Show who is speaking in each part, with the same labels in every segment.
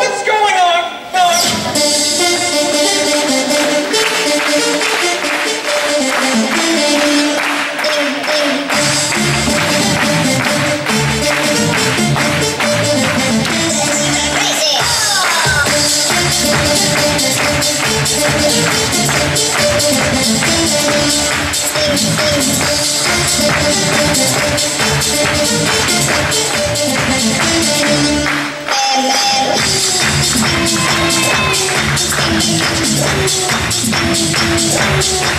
Speaker 1: Let's go!
Speaker 2: Party,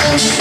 Speaker 3: Crazy.